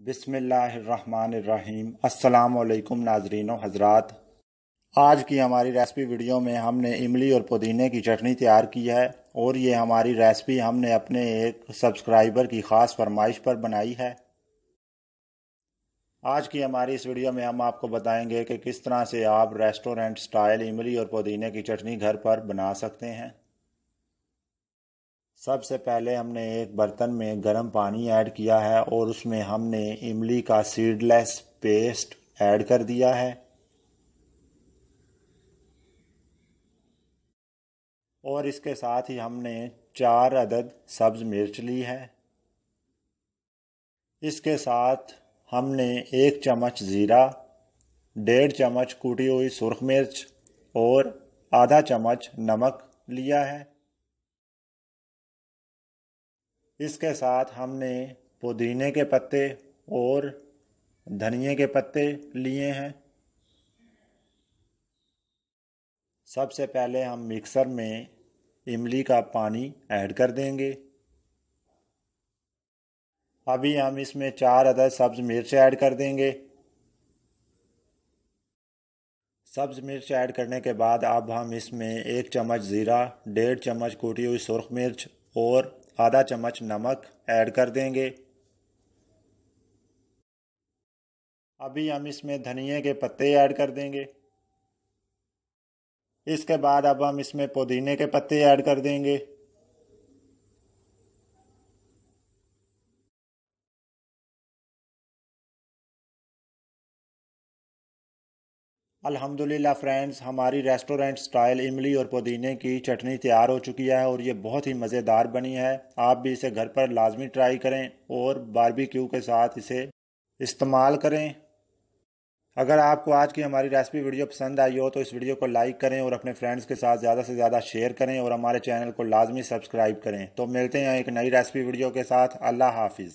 बिसमीम अस्सलाम नाजरीन हजरात। आज की हमारी रेसिपी वीडियो में हमने इमली और पुदीने की चटनी तैयार की है और ये हमारी रेसिपी हमने अपने एक सब्सक्राइबर की ख़ास फरमाइश पर बनाई है। आज की हमारी इस वीडियो में हम आपको बताएँगे कि किस तरह से आप रेस्टोरेंट स्टाइल इमली और पुदीने की चटनी घर पर बना सकते हैं। सबसे पहले हमने एक बर्तन में गर्म पानी ऐड किया है और उसमें हमने इमली का सीडलेस पेस्ट ऐड कर दिया है। और इसके साथ ही हमने चार अदद सब्ज मिर्च ली है। इसके साथ हमने एक चम्मच ज़ीरा, डेढ़ चम्मच कूटी हुई सुरख मिर्च और आधा चम्मच नमक लिया है। इसके साथ हमने पुदीने के पत्ते और धनिए के पत्ते लिए हैं। सबसे पहले हम मिक्सर में इमली का पानी ऐड कर देंगे। अभी हम इसमें चार अदद सब्ज, मिर्च ऐड कर देंगे। सब्ज, मिर्च ऐड करने के बाद अब हम इसमें एक चम्मच ज़ीरा, डेढ़ चम्मच कूटी हुई सुरख मिर्च और आधा चम्मच नमक ऐड कर देंगे। अभी हम इसमें धनिया के पत्ते ऐड कर देंगे। इसके बाद अब हम इसमें पुदीने के पत्ते ऐड कर देंगे। अल्हम्दुलिल्लाह फ्रेंड्स, हमारी रेस्टोरेंट स्टाइल इमली और पुदीने की चटनी तैयार हो चुकी है और ये बहुत ही मज़ेदार बनी है। आप भी इसे घर पर लाजमी ट्राई करें और बारबेक्यू के साथ इसे इस्तेमाल करें। अगर आपको आज की हमारी रेसिपी वीडियो पसंद आई हो तो इस वीडियो को लाइक करें और अपने फ्रेंड्स के साथ ज़्यादा से ज़्यादा शेयर करें और हमारे चैनल को लाजमी सब्सक्राइब करें। तो मिलते हैं एक नई रेसिपी वीडियो के साथ। अल्लाह हाफिज़।